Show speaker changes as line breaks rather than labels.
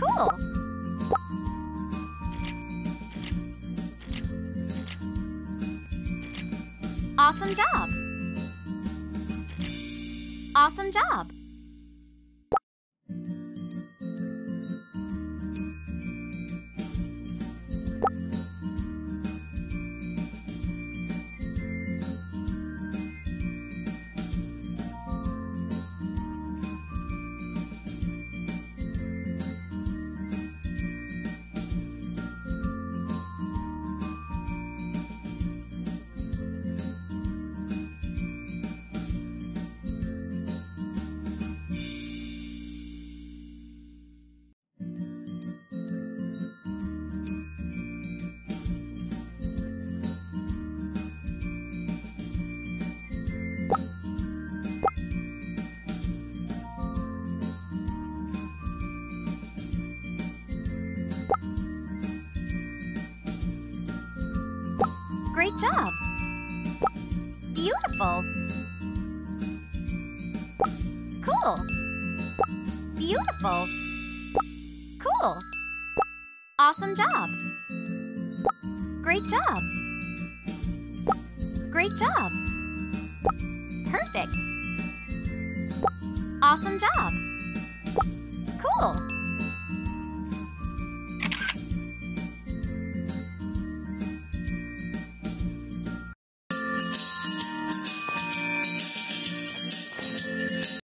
Cool. Awesome job. Awesome job. Great job. Beautiful. Cool. Beautiful. Cool. Awesome job. Great job. Great job. Perfect. Awesome job. Cool.